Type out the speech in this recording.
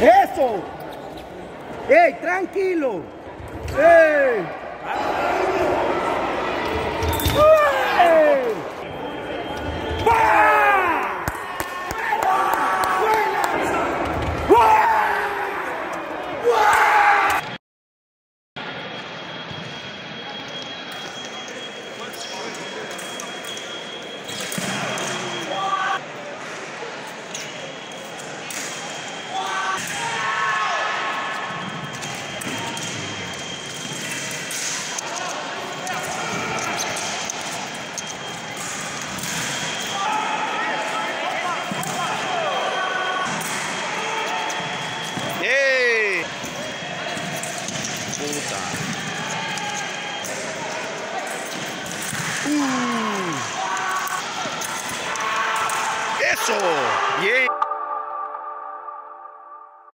¡Eso! ¡Ey, tranquilo! ¡Ey! Puta. Uh. ¡Eso! ¡Bien!